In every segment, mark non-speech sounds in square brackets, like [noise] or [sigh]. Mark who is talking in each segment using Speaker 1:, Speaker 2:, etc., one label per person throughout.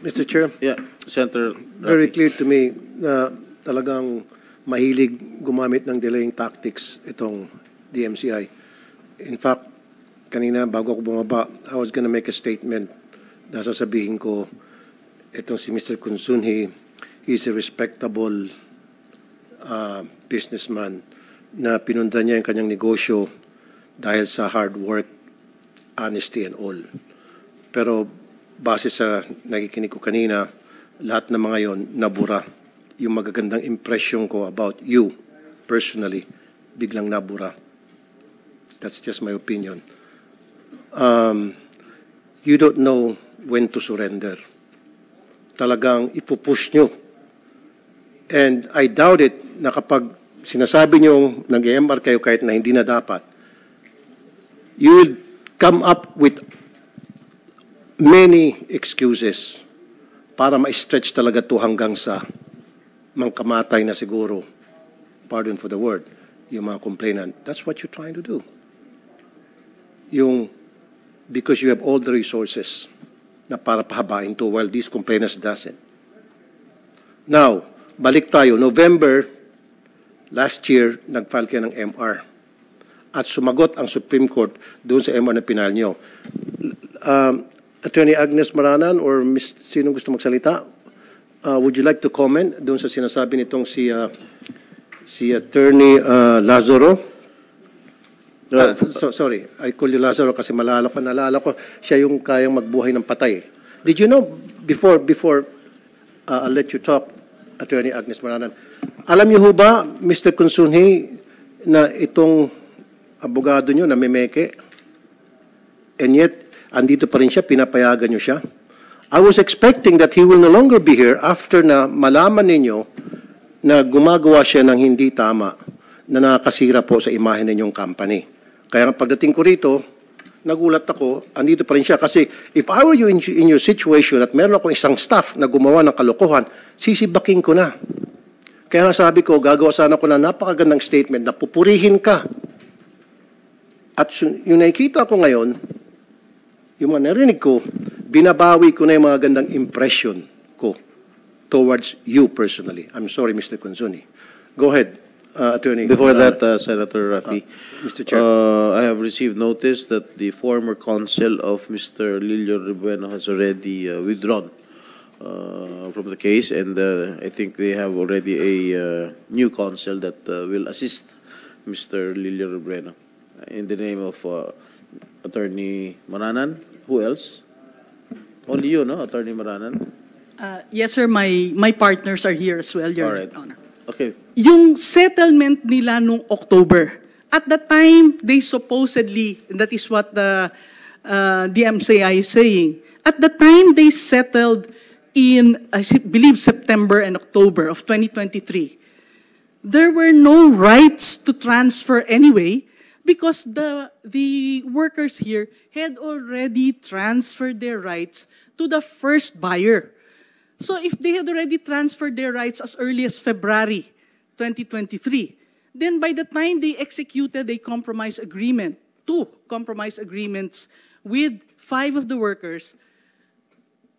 Speaker 1: Mr. Chair,
Speaker 2: Yeah, Senator
Speaker 1: very clear to me na talagang mahilig gumamit ng delaying tactics itong DMCI. In fact, kanina bago ako bumaba, I was gonna make a statement na sasabihin ko, itong si Mr. Kunsunhi, he's a respectable uh, businessman na pinundan niya yung kanyang negosyo dahil sa hard work, honesty and all. Pero base sa nakikinig ko kanina, lahat ng mga yon nabura. Yung magagandang impression ko about you personally, biglang nabura. That's just my opinion. Um, you don't know when to surrender. Talagang ipupush nyo. And I doubt it na kapag sinasabi nyo nag-EMR kayo kahit na hindi na dapat, you will come up with many excuses para ma-stretch talaga to hanggang sa mangkamatay na siguro. Pardon for the word. Yung mga complainant. That's what you're trying to do. Yung because you have all the resources na para pahabain to while these complainants doesn't. Now, balik tayo. November last year, nag-file kayo ng MR. At sumagot ang Supreme Court doon sa MR na pinal nyo. Um, Attorney Agnes Maranan or Ms. Sino gusto magsalita? Uh, would you like to comment doon sa sinasabi nitong si uh, si Attorney uh, Lazaro? Uh, so, sorry, I call you Lazaro kasi malala ko, nalala ko, siya yung kayang magbuhay ng patay. Did you know, before, before uh, I'll let you talk, Attorney Agnes Maranan, alam niyo ho ba, Mr. Consunhi, na itong abogado niyo na memeke, and yet, andito pa rin siya, pinapayagan niyo siya? I was expecting that he will no longer be here after na malaman ninyo na gumagawa siya ng hindi tama na nakakasira po sa imahe ninyong company. Kaya pagdating ko rito, nagulat ako, andito pa rin siya. Kasi if I were you in, in your situation at meron ako isang staff na gumawa ng kalokohan, sisibaking ko na. Kaya nga sabi ko, gagawa sana ko na napakagandang statement na pupurihin ka. At yung nakikita ko ngayon, yung mga narinig ko, binabawi ko na yung mga gandang impression ko towards you personally. I'm sorry, Mr. Conzuni. Go ahead, uh, Attorney.
Speaker 2: Before
Speaker 1: Uh,
Speaker 2: that, uh, Senator Rafi,
Speaker 1: Mr. Chair.
Speaker 2: uh, I have received notice that the former counsel of Mr. Lilio Ribueno has already uh, withdrawn uh, from the case, and uh, I think they have already a uh, new counsel that uh, will assist Mr. Lilio Ribueno in the name of uh, Attorney Maranan. Who else? Only you, no, Attorney Maranan?
Speaker 3: Uh, yes, sir. My my partners are here as well, Your
Speaker 2: All right.
Speaker 3: Honor.
Speaker 2: Okay.
Speaker 3: Yung settlement nila nung October, at the time they supposedly, that is what the uh, DMCI is saying, at the time they settled in, I believe, September and October of 2023, there were no rights to transfer anyway because the the workers here had already transferred their rights to the first buyer. So if they had already transferred their rights as early as February 2023, then by the time they executed a compromise agreement, two compromise agreements with five of the workers,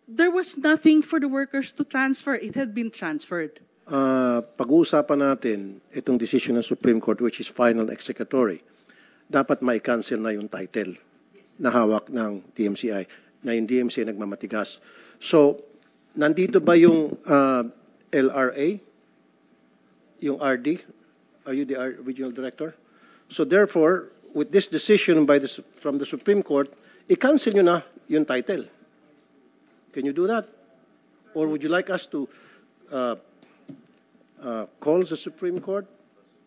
Speaker 3: there was nothing for the workers to transfer. It had been transferred.
Speaker 1: uh, pag-uusapan natin itong decision ng Supreme Court which is final executory, dapat may cancel na yung title na hawak ng DMCI, na yung DMCI nagmamatigas. So, nandito ba yung uh, LRA? Yung RD? Are you the regional director? So therefore, with this decision by the, from the Supreme Court, i-cancel nyo na yung title. Can you do that? Or would you like us to uh, uh, call the Supreme Court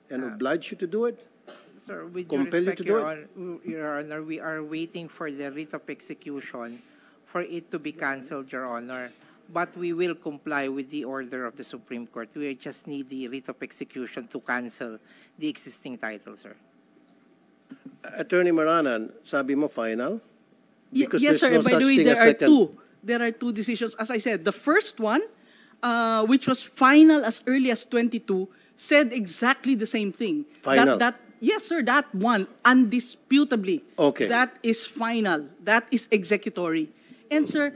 Speaker 1: and oblige you to do it?
Speaker 4: Sir, with due
Speaker 1: you
Speaker 4: respect,
Speaker 1: to do
Speaker 4: Your? Hon- Your Honor, we are waiting for the writ of execution for it to be cancelled, Your Honor. But we will comply with the order of the Supreme Court. We just need the writ of execution to cancel the existing title, sir.
Speaker 1: Attorney Maranan, sabi mo final?
Speaker 3: Ye-
Speaker 1: Because
Speaker 3: yes,
Speaker 1: there's
Speaker 3: sir.
Speaker 1: no
Speaker 3: by
Speaker 1: such
Speaker 3: the way,
Speaker 1: thing
Speaker 3: there
Speaker 1: as
Speaker 3: are
Speaker 1: second.
Speaker 3: two. There are two decisions. As I said, the first one, uh, which was final as early as 22, said exactly the same thing.
Speaker 1: Final.
Speaker 3: That, that yes, sir. That one, undisputably.
Speaker 1: Okay.
Speaker 3: That is final. That is executory. And sir,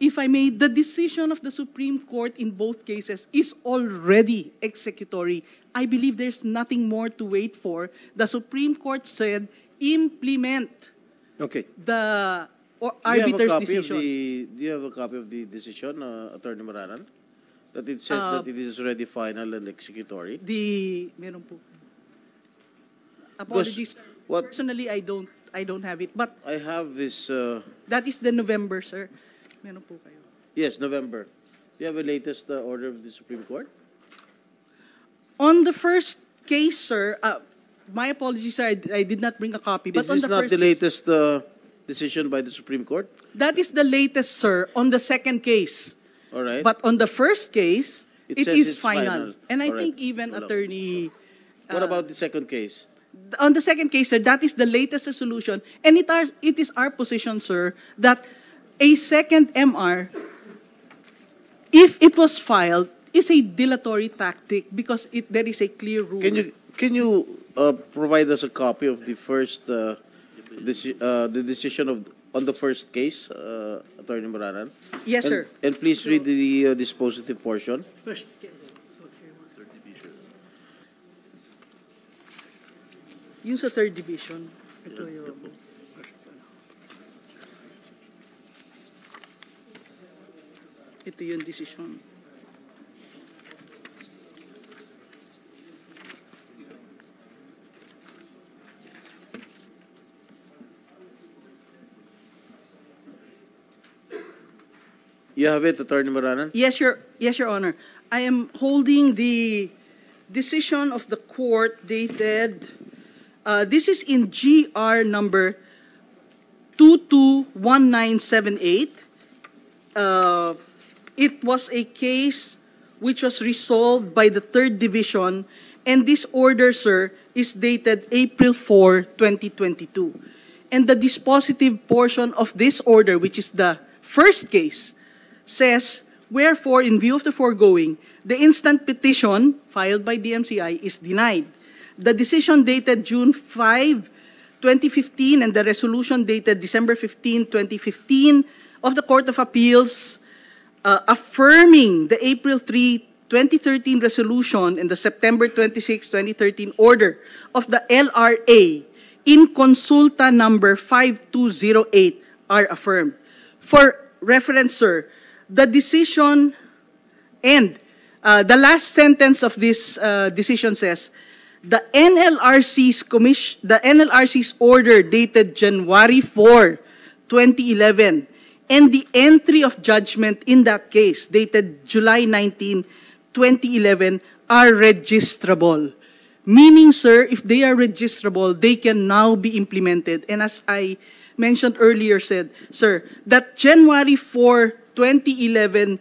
Speaker 3: if I may, the decision of the Supreme Court in both cases is already executory. I believe there's nothing more to wait for. The Supreme Court said implement
Speaker 1: Okay.
Speaker 3: the or arbiter's decision.
Speaker 2: the- Do you have a copy of the decision, uh, Attorney Maranan? That it says
Speaker 3: Uh,
Speaker 2: that it is already final and executory?
Speaker 3: The meron po. Apologies.
Speaker 2: what-
Speaker 3: Personally, I don't I don't have it, but
Speaker 2: I have this, uh,
Speaker 3: that is the November, sir. Meron po kayo.
Speaker 2: yes, November. Do you have a latest uh, order of the Supreme Court?
Speaker 3: On the first case, sir, uh, my apologies, sir, I, I did not bring a copy. But
Speaker 2: Is
Speaker 3: on
Speaker 2: this
Speaker 3: the
Speaker 2: not
Speaker 3: first
Speaker 2: the
Speaker 3: case-
Speaker 2: latest uh, decision by the Supreme Court?
Speaker 3: That is the latest, sir, on the second case.
Speaker 2: All right.
Speaker 3: But on the first case,
Speaker 2: It
Speaker 3: it
Speaker 2: says
Speaker 3: is
Speaker 2: it's
Speaker 3: final.
Speaker 2: final.
Speaker 3: And I think even attorney,
Speaker 2: What
Speaker 3: uh,
Speaker 2: about the second case?
Speaker 3: On the second case, sir, that is the latest resolution. And it, are, it is our position, sir, that a second MR, if it was filed, is a dilatory tactic because it, there is a clear rule.
Speaker 2: Can you can you uh, provide us a copy of the first uh, deci- uh, the decision of on the first case, uh, Attorney Maranan?
Speaker 3: Yes,
Speaker 2: And-
Speaker 3: sir.
Speaker 2: And please read the uh, dispositive portion.
Speaker 3: Yung sa third division, ito yung... Ito yung decision.
Speaker 2: You have it, Attorney Maranan?
Speaker 3: Yes, Your, yes, Your Honor. I am holding the decision of the court dated, uh, this is in GR number 221978. Uh, it was a case which was resolved by the third division, and this order, sir, is dated April 4, 2022. And the dispositive portion of this order, which is the first case, says, Wherefore, in view of the foregoing, the instant petition filed by DMCI is denied. The decision dated June 5, 2015, and the resolution dated December 15, 2015 of the Court of Appeals uh, affirming the April 3, 2013 resolution and the September 26, 2013 order of the LRA in consulta number 5208 are affirmed. For reference, sir, the decision and uh, the last sentence of this uh, decision says, the NLRC's commission, the NLRC's order dated January 4, 2011, and the entry of judgment in that case dated July 19, 2011 are registrable. Meaning, sir, if they are registrable, they can now be implemented. And as I mentioned earlier, said, sir, that January 4, 2011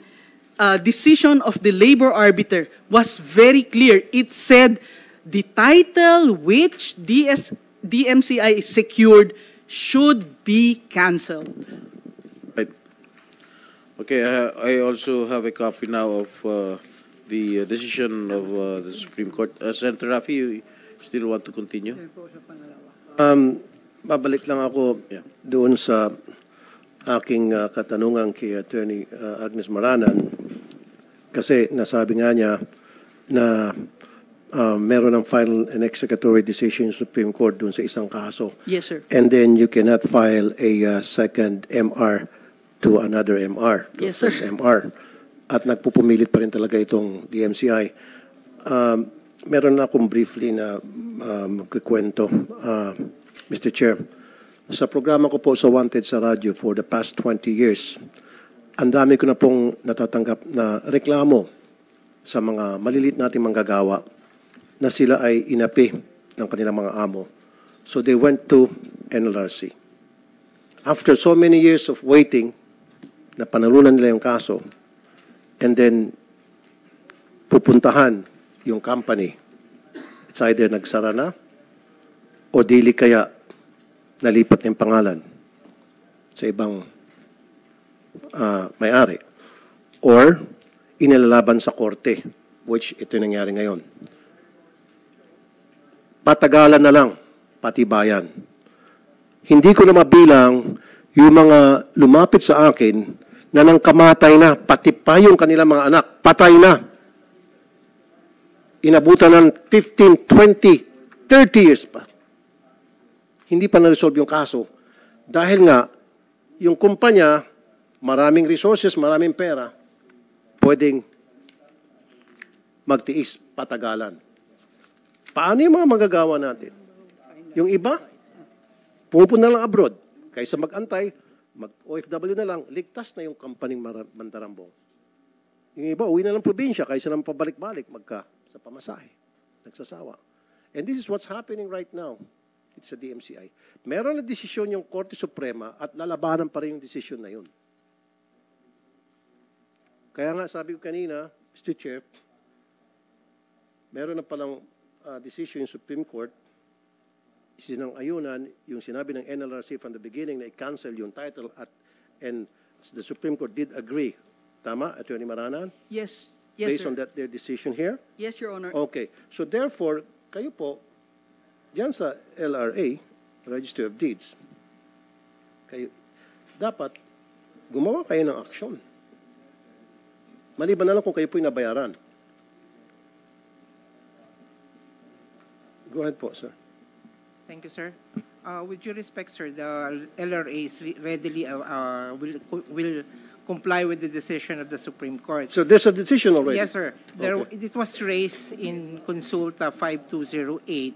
Speaker 3: uh, decision of the labor arbiter was very clear. It said the title which DS, DMCI secured should be canceled.
Speaker 2: Right. Okay, I, I also have a copy now of uh, the uh, decision of uh, the Supreme Court. Uh, Senator Rafi, you still want to continue?
Speaker 1: Um, babalik lang ako
Speaker 2: Yeah.
Speaker 1: doon sa aking uh, katanungan kay Attorney uh, Agnes Maranan kasi nasabi nga niya na uh, meron ng final and executory decision yung Supreme Court doon sa isang kaso.
Speaker 3: Yes, sir.
Speaker 1: And then you cannot file a uh, second MR to another MR, to
Speaker 3: Yes, sir.
Speaker 1: MR. At nagpupumilit pa rin talaga itong DMCI. Um, meron na akong briefly na um, magkikwento, uh, Mr. Chair. Sa programa ko po sa Wanted sa radyo for the past 20 years, ang dami ko na pong natatanggap na reklamo sa mga malilit nating manggagawa na sila ay inapi ng kanilang mga amo. So they went to NLRC. After so many years of waiting, na nila yung kaso, and then pupuntahan yung company. It's either nagsara na o dili kaya nalipat ng pangalan sa ibang ah, may-ari. Or inilalaban sa korte, which ito nangyari ngayon. Patagalan na lang, pati bayan. Hindi ko na mabilang yung mga lumapit sa akin na nang kamatay na, pati pa yung kanilang mga anak, patay na. Inabutan ng 15, 20, 30 years pa. Hindi pa na-resolve yung kaso. Dahil nga, yung kumpanya, maraming resources, maraming pera, pwedeng magtiis patagalan. Paano yung mga magagawa natin? Yung iba, pumupunta lang abroad. Kaysa mag-antay, mag-OFW na lang, ligtas na yung kampaning Mandarambong. Yung iba, uwi na lang probinsya, kaysa naman pabalik-balik, magka sa pamasahe. Nagsasawa. And this is what's happening right now. It's sa DMCI. Meron na desisyon yung Korte Suprema at lalabanan pa rin yung desisyon na yun. Kaya nga sabi ko kanina, Mr. Chair, meron na palang uh, decision yung Supreme Court, sinang ayunan yung sinabi ng NLRC from the beginning na i-cancel yung title at and the Supreme Court did agree. Tama, Attorney Maranan?
Speaker 3: Yes, yes,
Speaker 1: Based on
Speaker 3: sir.
Speaker 1: that their decision here?
Speaker 3: Yes, Your Honor.
Speaker 1: Okay. So therefore, kayo po, diyan sa LRA, Register of Deeds, kayo, dapat gumawa kayo ng aksyon. Maliban na lang kung kayo po'y nabayaran. Go ahead po, sir.
Speaker 4: Thank you, sir. Uh, with due respect, sir, the LRA is readily, uh, uh, will, will comply with the decision of the Supreme Court.
Speaker 1: So there's a decision already?
Speaker 4: Yes, sir. There,
Speaker 1: Okay.
Speaker 4: it was raised in Consulta 5208,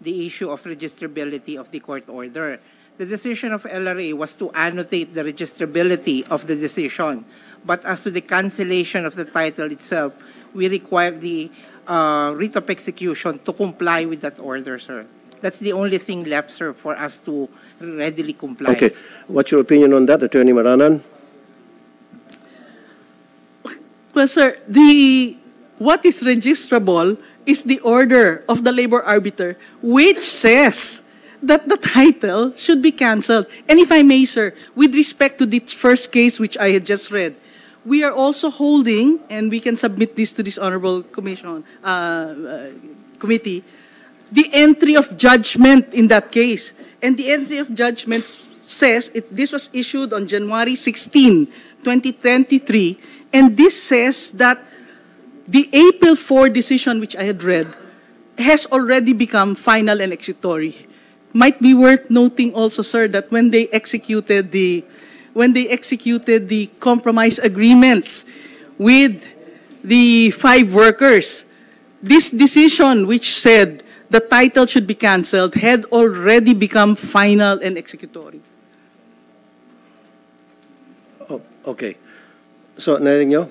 Speaker 4: the issue of registrability of the court order. The decision of LRA was to annotate the registrability of the decision. But as to the cancellation of the title itself, we require the uh, writ of execution to comply with that order, sir. That's the only thing left, sir, for us to readily comply.
Speaker 1: Okay. What's your opinion on that, Attorney Maranan?
Speaker 3: Well, sir, the what is registrable is the order of the labor arbiter, which says that the title should be cancelled. And if I may, sir, with respect to the first case which I had just read, we are also holding, and we can submit this to this honorable commission uh, uh, committee, the entry of judgment in that case. And the entry of judgment says it, this was issued on January 16, 2023, and this says that the April 4 decision which I had read has already become final and executory. Might be worth noting also, sir, that when they executed the when they executed the compromise agreements with the five workers, this decision which said the title should be canceled had already become final and executory.
Speaker 1: Oh, okay. So, narinig nyo?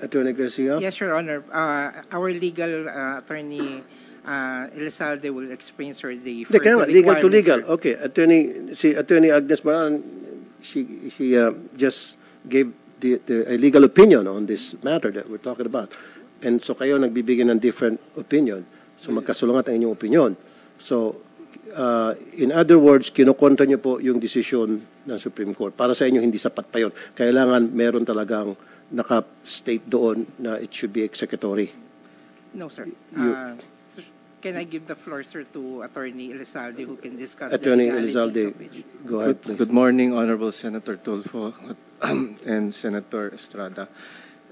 Speaker 1: Attorney Garcia?
Speaker 4: Yes, Your Honor. Uh, our legal uh, attorney, uh, Elizalde, will explain, sir, the
Speaker 1: Hindi, kaya legal to legal.
Speaker 4: sir.
Speaker 1: Okay, attorney, si attorney Agnes Maran, she, she uh, just gave the, the, a legal opinion on this matter that we're talking about. And so kayo nagbibigay ng different opinion. So magkasulungat ang inyong opinion. So, uh, in other words, kinukontra niyo po yung decision ng Supreme Court. Para sa inyo, hindi sapat pa yun. Kailangan meron talagang naka-state doon na it should be executory.
Speaker 4: No, sir.
Speaker 1: You-
Speaker 4: Uh, Can I give the floor, sir, to Attorney Elizalde, who can discuss
Speaker 1: Attorney
Speaker 4: the legalities
Speaker 1: Elizalde,
Speaker 4: of which?
Speaker 1: go ahead,
Speaker 5: Good,
Speaker 1: please.
Speaker 5: good morning, Honorable Senator Tulfo [clears throat] and Senator Estrada.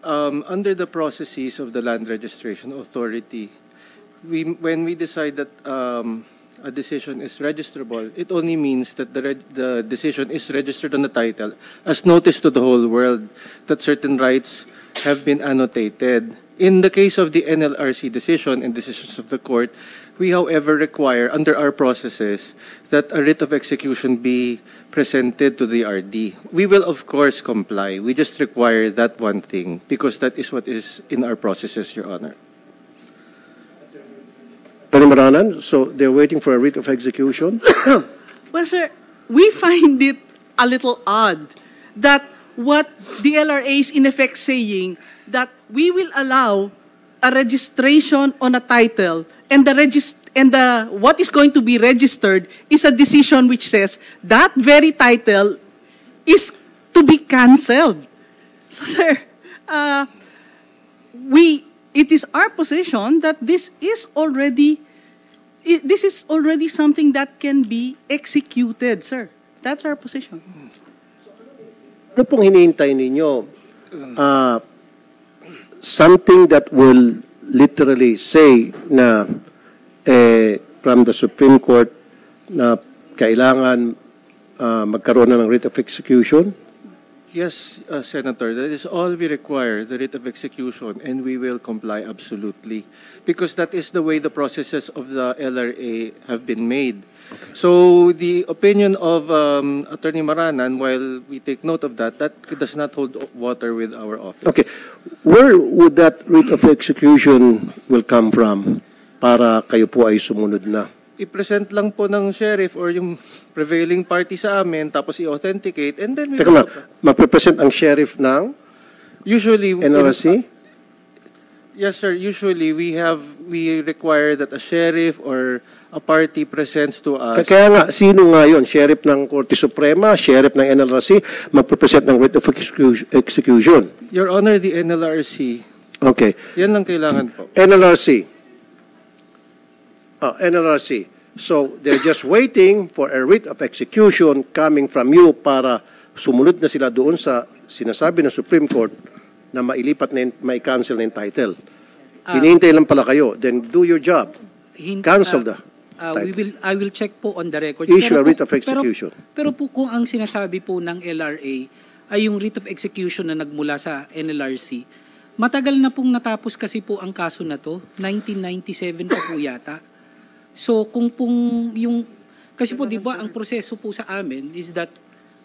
Speaker 5: Um, under the processes of the Land Registration Authority, we, when we decide that um, a decision is registrable, it only means that the, reg- the decision is registered on the title as notice to the whole world that certain rights have been annotated. In the case of the NLRC decision and decisions of the court, we, however, require under our processes that a writ of execution be presented to the RD. We will, of course, comply. We just require that one thing because that is what is in our processes, Your Honor.
Speaker 1: Attorney Maranan, so they're waiting for a writ of execution? [coughs]
Speaker 3: Well, sir, we find it a little odd that what the LRA is in effect saying that we will allow a registration on a title and the regist- and the what is going to be registered is a decision which says that very title is to be cancelled. [laughs] So, sir, uh, we it is our position that this is already i- this is already something that can be executed, sir. That's our position.
Speaker 1: Ano pong hinihintay ninyo? Ah, something that will literally say na eh, from the Supreme Court na kailangan ah, magkaroon na ng writ of execution?
Speaker 5: Yes, uh, Senator, that is all we require, the writ of execution, and we will comply absolutely. Because that is the way the processes of the LRA have been made. So the opinion of um, Attorney Maranan, while we take note of that, that does not hold water with our office.
Speaker 1: Okay. Where would that writ of execution will come from para kayo po ay sumunod na?
Speaker 5: I-present lang po ng sheriff or yung prevailing party sa amin, tapos i-authenticate, and then we
Speaker 1: Teka lang, magpe-present ang sheriff ng
Speaker 5: Usually, in-
Speaker 1: NRC?
Speaker 5: Yes, sir. Usually, we have, we require that a sheriff or a party presents to us.
Speaker 1: Kaya nga, sino nga yun? Sheriff ng Korte Suprema, sheriff ng NLRC, magpe-present ng writ of execu- execution.
Speaker 5: Your Honor, the NLRC,
Speaker 1: Okay.
Speaker 5: yan lang kailangan po.
Speaker 1: NLRC. Oh, NLRC. So, they're just waiting for a writ of execution coming from you para sumunod na sila doon sa sinasabi ng Supreme Court na mailipat na, yung- may cancel na yung title. Hinihintay lang pala kayo. Then do your job.
Speaker 6: Hin-
Speaker 1: Cancel
Speaker 6: ah,
Speaker 1: the
Speaker 6: ah, we will I will check po on the records.
Speaker 1: Issue a
Speaker 6: Pero
Speaker 1: writ
Speaker 6: po-
Speaker 1: of execution.
Speaker 6: Pero, pero po kung ang sinasabi po ng LRA ay yung writ of execution na nagmula sa NLRC, matagal na pong natapos kasi po ang kaso na to, 1997 pa po yata. So kung pong yung kasi po 'di ba ang proseso po sa amin is that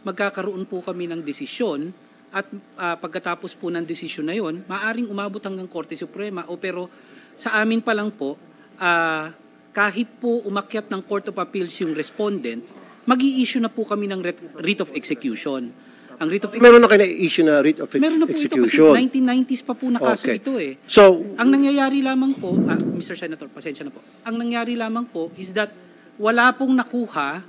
Speaker 6: magkakaroon po kami ng desisyon at ah, pagkatapos po ng desisyon na yon, maaring umabot hanggang Korte Suprema o pero sa amin pa lang po ah, kahit po umakyat ng Court of Appeals yung respondent, mag issue na po kami ng writ- of execution. Ang writ of
Speaker 1: Meron na kayo na-issue na writ of ex-
Speaker 6: Meron na po ito kasi
Speaker 1: execution.
Speaker 6: 1990s pa po na kaso
Speaker 1: Okay.
Speaker 6: ito eh.
Speaker 1: So,
Speaker 6: Ang nangyayari lamang po, ah, Mr. Senator, pasensya na po. Ang nangyayari lamang po is that wala pong nakuha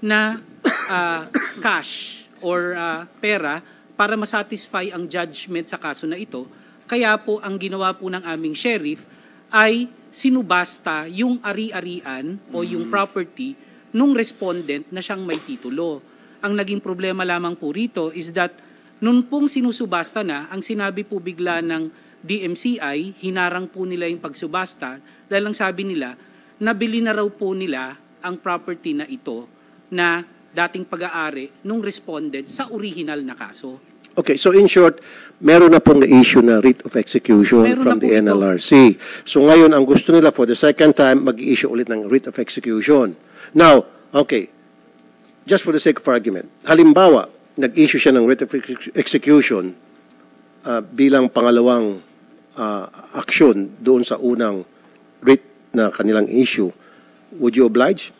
Speaker 6: na ah, [coughs] cash or ah, pera para masatisfy ang judgment sa kaso na ito. Kaya po ang ginawa po ng aming sheriff ay sinubasta yung ari-arian o yung property nung respondent na siyang may titulo. Ang naging problema lamang po rito is that Noon pong sinusubasta na, ang sinabi po bigla ng DMCI, hinarang po nila yung pagsubasta dahil ang sabi nila, nabili na raw po nila ang property na ito na dating pag-aari nung respondent sa original na kaso.
Speaker 1: Okay, so in short, meron na pong issue na writ of execution
Speaker 6: Meron
Speaker 1: from the
Speaker 6: ito.
Speaker 1: NLRC. So ngayon, ang gusto nila for the second time, mag-issue ulit ng writ of execution. Now, okay, just for the sake of argument, halimbawa, nag-issue siya ng writ of ex- execution ah, bilang pangalawang ah, aksyon doon sa unang writ na kanilang issue, would you oblige?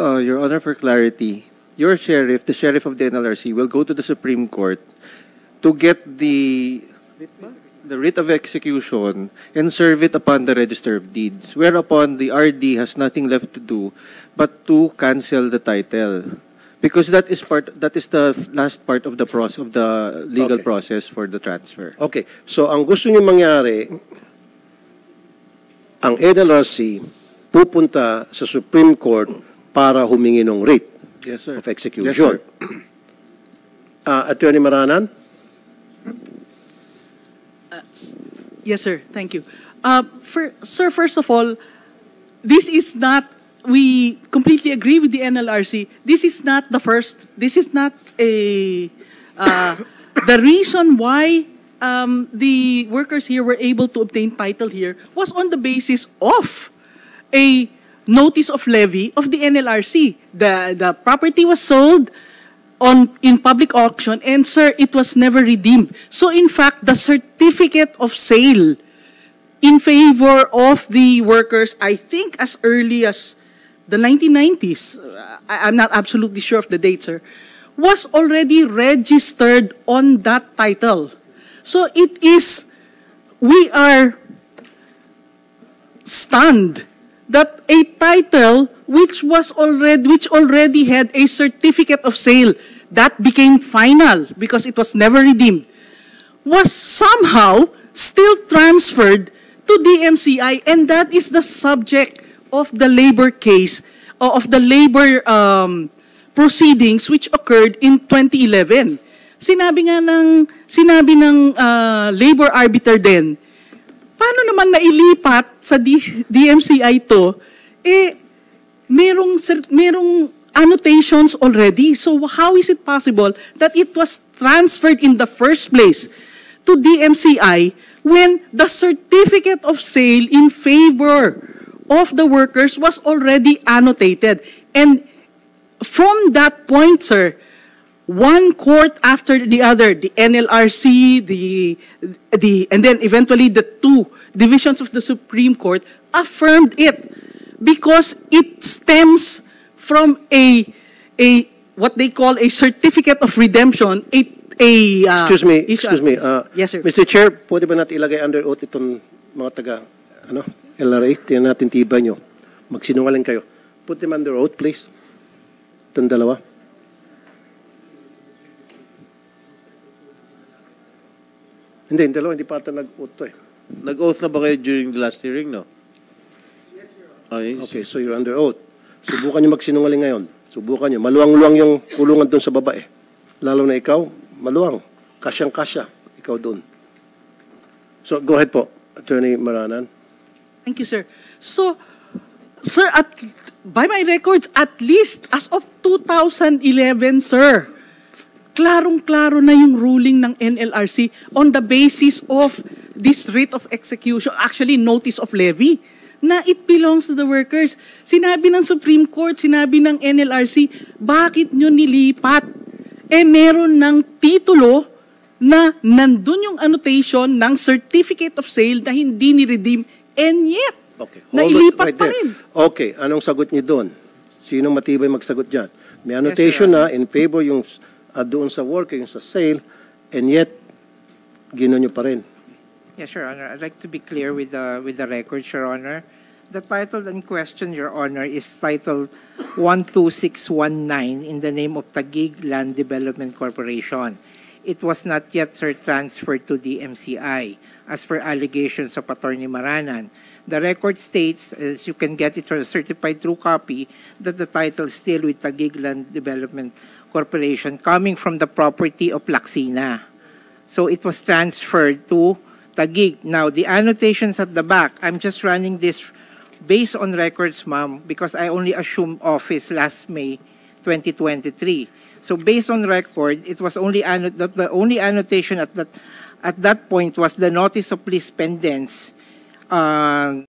Speaker 5: Uh, Your Honor, for clarity, your sheriff, the sheriff of the NLRC, will go to the Supreme Court to get the the writ of execution and serve it upon the Register of Deeds, whereupon the RD has nothing left to do but to cancel the title. Because that is part that is the last part of the process of the legal
Speaker 1: Okay.
Speaker 5: process for the transfer.
Speaker 1: Okay, so ang gusto niyo mangyari, ang NLRC pupunta sa Supreme Court para humingi ng writ
Speaker 5: Yes, sir.
Speaker 1: of execution.
Speaker 5: Yes, sir.
Speaker 1: Ah, Attorney Maranan?
Speaker 3: Yes, sir. Thank you. Uh, for, sir, first of all, this is not, we completely agree with the NLRC. This is not the first, this is not a, uh, [coughs] the reason why um, the workers here were able to obtain title here was on the basis of a notice of levy of the NLRC. The, the property was sold on in public auction and sir it was never redeemed so in fact the certificate of sale in favor of the workers i think as early as the 1990s uh, I, i'm not absolutely sure of the date sir was already registered on that title so it is we are stunned that a title which was already which already had a certificate of sale that became final because it was never redeemed was somehow still transferred to DMCI and that is the subject of the labor case uh, of the labor um, proceedings which occurred in 2011. Sinabi nga ng sinabi ng ah, labor arbiter din, paano naman nailipat sa D- DMCI to eh merong merong annotations already. So how is it possible that it was transferred in the first place to DMCI when the certificate of sale in favor of the workers was already annotated? And from that point, sir, one court after the other, the NLRC, the, the, and then eventually the two divisions of the Supreme Court affirmed it because it stems from a, a, what they call a certificate of redemption, a, a, uh,
Speaker 1: Excuse me,
Speaker 3: issue-
Speaker 1: excuse me. uh,
Speaker 3: Yes, sir.
Speaker 1: Mr. Chair, pwede ba natin ilagay under oath itong mga taga, ano, LRA? Tingnan natin tibay nyo. Magsinungaling kayo. Put them under oath, please. Itong dalawa. Hindi, yung dalawa, hindi pa ata nag-oath eh.
Speaker 2: Nag-oath na ba kayo during the last hearing, no? Yes, Sir
Speaker 1: Okay, so you're under oath. Subukan nyo magsinungaling ngayon. Subukan nyo. Maluwang-luwang yung kulungan doon sa baba eh. Lalo na ikaw, maluwang. Kasyang-kasya. Ikaw doon. So, go ahead po, Attorney Maranan.
Speaker 3: Thank you, sir. So, sir, at, by my records, at least as of 2011, sir, klarong-klaro na yung ruling ng NLRC on the basis of this writ of execution, actually notice of levy, na it belongs to the workers. Sinabi ng Supreme Court, sinabi ng NLRC, bakit nyo nilipat? Eh meron ng titulo na nandun yung annotation ng certificate of sale na hindi ni-redeem and yet,
Speaker 1: Okay.
Speaker 3: na
Speaker 1: hold it
Speaker 3: ilipat
Speaker 1: right
Speaker 3: pa
Speaker 1: there.
Speaker 3: rin.
Speaker 1: Okay, anong sagot niyo doon? Sinong matibay magsagot dyan? May annotation na in favor yung uh, doon sa worker, yung sa sale, and yet, gino nyo pa rin.
Speaker 4: Yes, Your Honor. I'd like to be clear with the, with the records, Your Honor. The title in question, Your Honor, is titled 12619 in the name of Taguig Land Development Corporation. It was not yet, sir, transferred to the MCI as per allegations of Attorney Maranan. The record states, as you can get it from a certified true copy, that the title is still with Taguig Land Development Corporation coming from the property of Laxina. So it was transferred to Taguig. Now, the annotations at the back, I'm just running this based on records, ma'am, because I only assumed office last May 2023. So based on record, it was only the only annotation at that at that point was the notice of lease pendants uh,